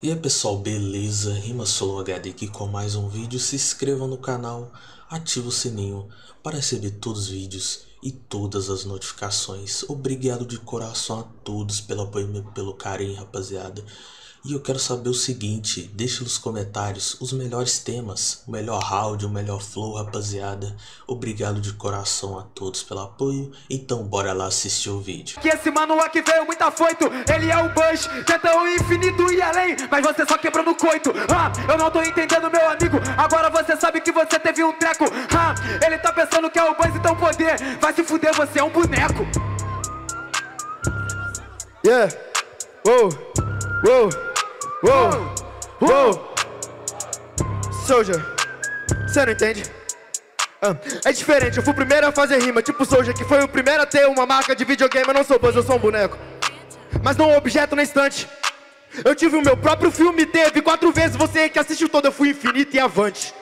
E aí pessoal, beleza? Rima Solo HD aqui com mais um vídeo. Se inscreva no canal, ative o sininho para receber todos os vídeos e todas as notificações. Obrigado de coração a todos pelo apoio e pelo carinho, rapaziada. E eu quero saber o seguinte, deixe nos comentários os melhores temas, o melhor round, o melhor flow, rapaziada. Obrigado de coração a todos pelo apoio, então bora lá assistir o vídeo. Que esse mano aqui veio muito afoito, ele é o Bush, tenta o infinito e além, mas você só quebrou no coito. Ah, eu não tô entendendo, meu amigo, agora você sabe que você teve um treco. Ah, ele tá pensando que é o Buzz, então poder, vai se fuder, você é um boneco. Yeah. Whoa. Whoa. Whoa. Whoa. Soldier. Você não entende? Ah, é diferente, eu fui o primeiro a fazer rima, tipo Soldier, que foi o primeiro a ter uma marca de videogame. Eu não sou Buzz, eu sou um boneco. Mas não um objeto na estante. Eu tive o meu próprio filme, teve quatro vezes. Você que assistiu todo, eu fui infinito e avante.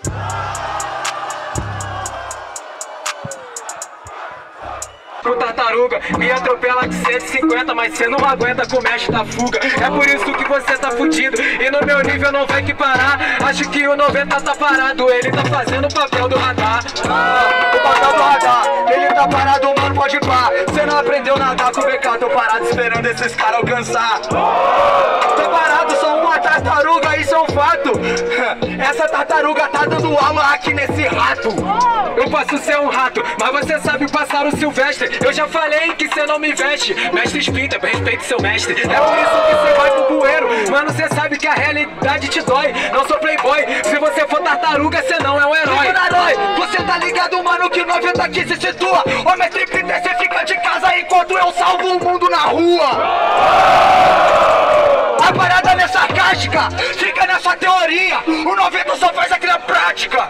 Pro tartaruga. Me atropela de 150, mas cê não aguenta com o mestre da fuga. É por isso que você tá fudido. E no meu nível não vai que parar. Acho que o 90 tá parado. Ele tá fazendo o papel do radar. Ah, O papel do radar. Ele tá parado, mano, pode pá. Cê não aprendeu a nadar com o BK Tô parado esperando esses caras alcançar. Tô parado, sou uma tartaruga, fato? Essa tartaruga tá dando aula aqui nesse rato. Eu posso ser um rato, mas você sabe passar o silvestre Eu já falei que cê não me veste. Mestre espinta, respeite seu mestre. É por isso que cê vai pro bueiro Mano, cê sabe que a realidade te dói. Não sou playboy, se você for tartaruga Cê não é um herói. Você tá ligado, mano, que 90 aqui se situa. Ô mestre Peter, cê fica de casa enquanto eu salvo o mundo na rua. A parada é sarcástica, fica nessa teoria. O 90 só faz aqui na prática.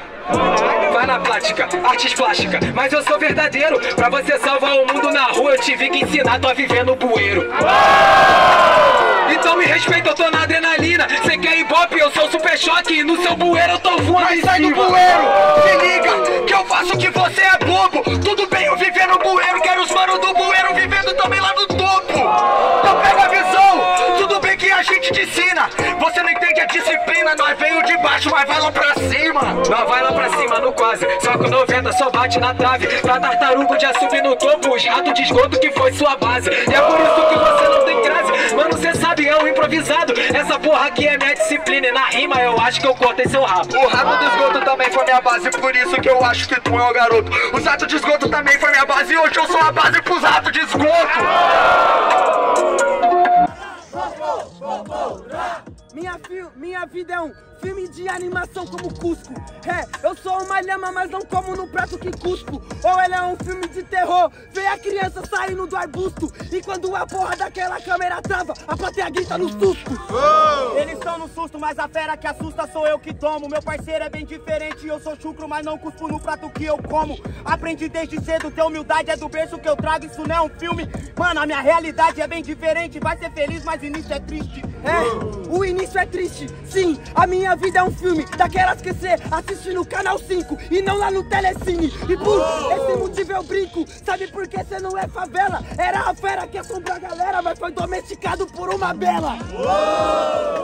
Vai na prática, artes plástica Mas eu sou verdadeiro. Pra você salvar o mundo na rua Eu tive que ensinar. A viver no bueiro. Então me respeita, eu tô na adrenalina. Cê quer ibope, eu sou super choque. No seu bueiro eu tô voando Mas sai do bueiro, se liga Que eu faço que você é baixo, mas vai lá pra cima. Nós vai lá pra cima no quase. Só o 90 só bate na trave. Pra tartaruga já subir no topo Os ratos de esgoto que foi sua base. E é por isso que você não tem crase. Mano, cê sabe, é um improvisado. Essa porra aqui é minha disciplina E na rima eu acho que eu cortei seu rabo. O rato do esgoto também foi minha base Por isso que eu acho que tu é o garoto. Os ratos de esgoto também foi minha base E hoje eu sou a base pros ratos de esgoto Minha, fi- minha vida é um filme de animação como Cusco. É, eu sou uma lhama, mas não como no prato que cuspo. Ou ele é um filme de terror, vê a criança saindo do arbusto. E quando a porra daquela câmera trava, a plateia grita no susto. Eles estão no susto, mas a fera que assusta sou eu que tomo. Meu parceiro é bem diferente, eu sou chucro, mas não cuspo no prato que eu como. Aprendi desde cedo, ter humildade é do berço que eu trago, isso não é um filme. Mano, a minha realidade é bem diferente, vai ser feliz, mas início é triste. É, o início é triste. Sim, a minha vida é um filme daquelas que cê assiste no canal 5 e não lá no Telecine. E por esse motivo eu brinco. Sabe por que cê não é favela? Era a fera que assombrou a galera, mas foi domesticado por uma bela.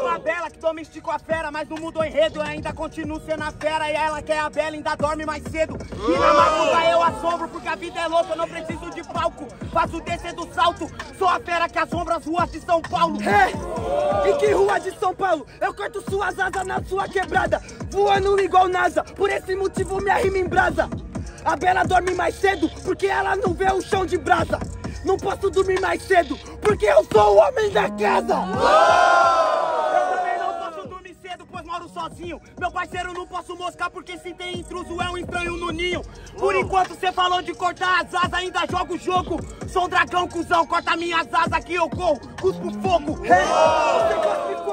Uma bela que domesticou a fera, mas não mudou enredo. Eu ainda continuo sendo a fera e ela que é a bela ainda dorme mais cedo. E na madruga eu assombro, porque a vida é louca, eu não preciso de palco. Faço descer do salto, sou a fera que assombra as ruas de São Paulo. É, e que rua de São Paulo? Eu corto suas asas na sua quebrada, voando igual NASA. Por esse motivo minha rima em brasa. A Bela dorme mais cedo porque ela não vê o chão de brasa. Não posso dormir mais cedo porque eu sou o homem da casa. Eu também não posso dormir cedo, pois moro sozinho. Meu parceiro não posso moscar, porque se tem intruso é um estranho no ninho. Por enquanto cê falou de cortar as asas, ainda joga o jogo. Sou um dragão, cuzão, corta minhas asas que eu corro, cuspo fogo.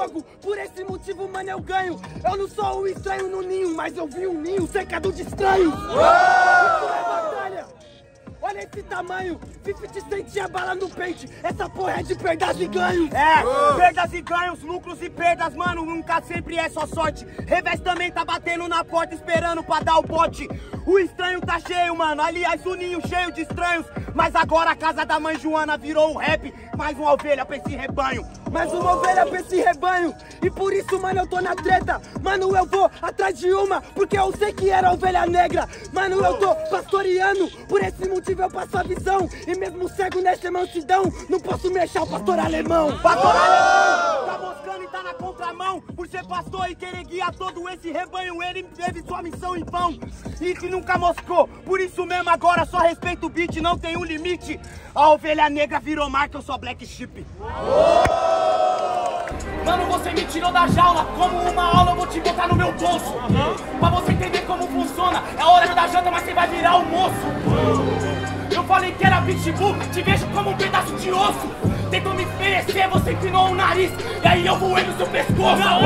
Fogo, por esse motivo, mano, eu ganho. Eu não sou o estranho no ninho, mas eu vi um ninho cercado de estranhos. Isso é batalha. Olha esse tamanho, 50 cent a bala no pente. Essa porra é de perdas e ganhos. É, perdas e ganhos, lucros e perdas, mano, nunca sempre é só sorte. Revés também tá batendo na porta, esperando pra dar o bote. O estranho tá cheio, mano, aliás, o ninho cheio de estranhos. Mas agora a casa da mãe Joana virou o rap, mais uma ovelha pra esse rebanho. Mais uma ovelha pra esse rebanho. E por isso, mano, eu tô na treta. Mano, eu vou atrás de uma, porque eu sei que era ovelha negra. Mano, eu tô pastoreando, por esse motivo eu passo a visão. E mesmo cego nessa mansidão, não posso mexer o pastor alemão. Pastor alemão, tá moscando e tá na contramão. Por ser pastor e querer guiar todo esse rebanho, ele teve sua missão em vão. E que nunca moscou. Por isso mesmo agora só respeito o beat, não tem um limite. A ovelha negra virou marca, eu sou black sheep. Mano, você me tirou da jaula, como uma aula eu vou te botar no meu bolso. Pra você entender como funciona, é hora da janta, mas você vai virar almoço. Eu falei que era pitbull, te vejo como um pedaço de osso. Tentou me oferecer, você empinou o nariz, e aí eu voei no seu pescoço. Ah,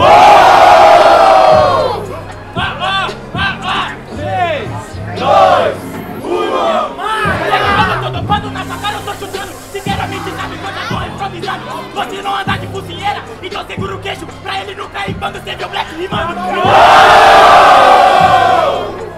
ah, ah, ah. Três, dois, um. Ah, eu tô topando na sua cara, eu tô chutando. Sinceramente, sabe quando eu tô improvisando? Você não segura o queixo pra ele não cair quando você vê o Black rimando.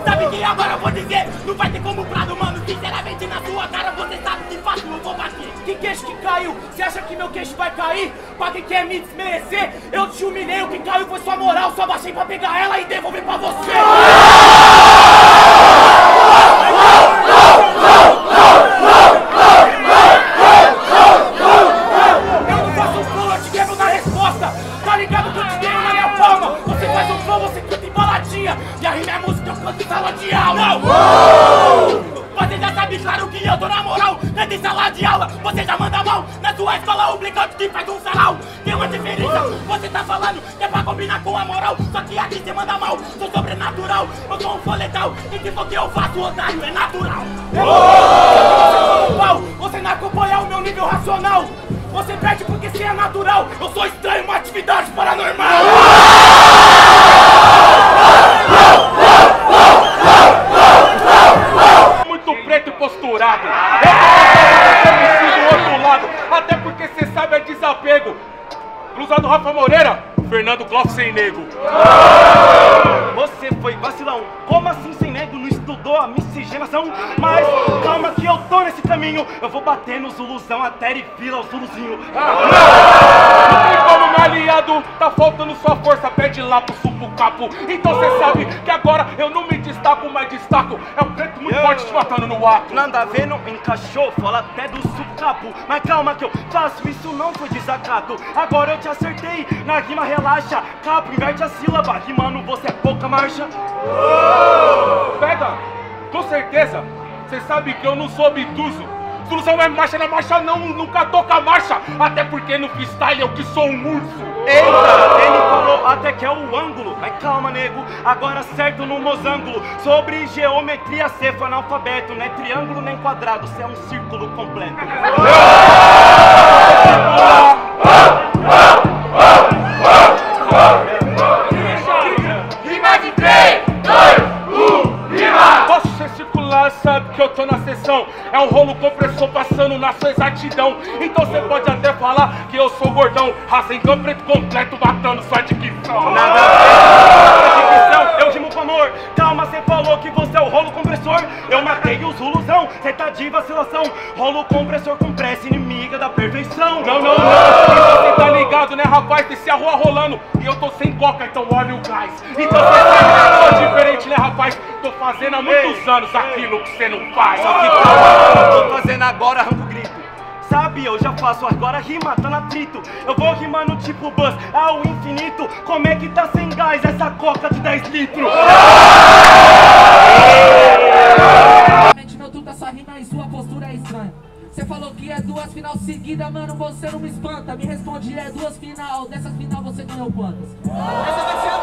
Sabe que agora eu vou dizer? Não vai ter como prado, mano. Sinceramente, na sua cara você sabe que fácil eu vou bater. Que queixo que caiu? Você acha que meu queixo vai cair? Pra quem quer me desmerecer? Eu te humilhei, o que caiu foi sua moral. Só baixei pra pegar ela e devolver pra você. De aula. Você já sabe, claro que eu tô na moral. Dentro em sala de aula, você já manda mal. Na sua escola, o blicante que faz um sarau. Tem uma diferença, você tá falando que é pra combinar com a moral. Só que aqui você manda mal, sou sobrenatural. Eu sou um fã letal, e que o que eu faço, otário, é natural. Pau, Você não acompanha o meu nível racional. Você perde porque você é natural. Eu sou estranho, uma atividade paranormal. muito preto e posturado. Eu tô do outro lado, até porque cê sabe é desapego. Blusa do Rafa Moreira, Fernando Clough sem nego. Você foi vacilão. Como assim sem nego? Não estudou a miscigenação? Mas calma que eu tô nesse caminho. Eu vou bater no Zuluzão até ele vira o Zuluzinho. Não tem como, meu aliado, tá faltando sua força, pede lá pro suco capo. Então cê sabe que agora eu não me destaco, mas destaco. É o preto forte te matando no ato. Nada a ver, não encaixou, fala até do sucapo. Mas calma que eu faço, isso não foi desacato. Agora eu te acertei, na rima relaxa. Capo, inverte a sílaba, rimando você é pouca marcha. Pega, com certeza, cê sabe que eu não sou obtuso. Solução é marcha, na marcha não, nunca toca marcha. Até porque no freestyle eu que sou um urso. Eita, ele falou até que é o ângulo. Mas calma, nego, agora certo no mosângulo. Sobre geometria, cê foi analfabeto. Não é triângulo nem quadrado, cê é um círculo completo. Rima de 3, 2, 1, rima! Posso ser circular, sabe que eu tô na sessão. É um rolo compressor passando na sua exatidão. Racengão preto completo, matando sua dicção. Nada a ver, eu rimo com amor. Calma, cê falou que você é o rolo compressor. Eu matei o Zuluzão, cê tá de vacilação. Rolo compressor com pressa, inimiga da perfeição. Não, não, não. Você tá ligado, né, rapaz? Tem se a rua rolando e eu tô sem coca, então olha o gás. Então que eu sou diferente, né, rapaz? Tô fazendo há muitos anos aquilo que você não faz. Só que calma, eu tô fazendo agora. Eu já faço agora rima, tá no atrito. Eu vou rimando tipo buzz ao infinito. Como é que tá sem gás essa coca de 10 litros? Meu truque, essa rima e sua postura é estranha. Você falou que é duas final seguida, mano, você não me espanta. Me responde, é duas final. Dessas final você ganhou quantas? Essa vai ser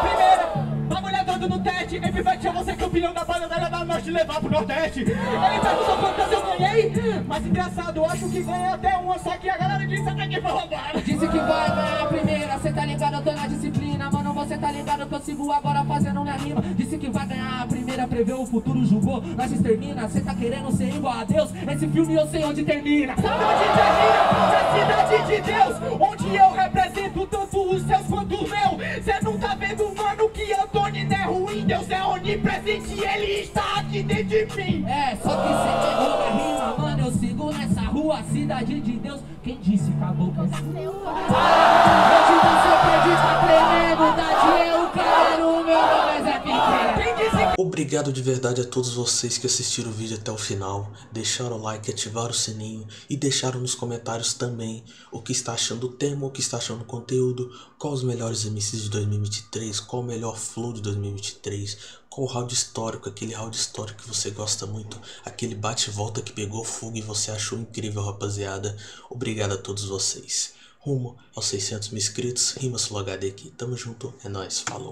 a. Bagulho dando no teste. Ele vai tirar você campeão da Bandeira da Norte e levar pro Nordeste. Ele perguntou quantas eu ganhei. Mas engraçado, eu acho que ganhei até uma. Só que a galera disse até que foi roubada. Disse que vai ganhar a primeira, cê tá ligado, eu tô na disciplina. Mano, você tá ligado que eu sigo agora fazendo minha rima. Disse que vai ganhar a primeira, prevê o futuro, julgou, nós extermina. Cê tá querendo ser igual a Deus? Esse filme eu sei onde termina. Sabe onde termina? Na cidade de Deus. Onde eu represento tanto os seus quanto o meu. Tá vendo, mano, que Antônio não é ruim. Deus é onipresente e ele está aqui dentro de mim. É, só que cê errou na rima, mano, eu sigo nessa rua. cidade de Deus. Quem disse que a Obrigado de verdade a todos vocês que assistiram o vídeo até o final, deixaram o like, ativaram o sininho e deixaram nos comentários também o que está achando do tema, o que está achando do conteúdo, qual os melhores MCs de 2023, qual o melhor flow de 2023, qual o round histórico, aquele round histórico que você gosta muito, aquele bate e volta que pegou fogo e você achou incrível rapaziada. Obrigado a todos vocês. Rumo aos 600 mil inscritos, Rima Sul HD aqui, tamo junto, é nóis, falou.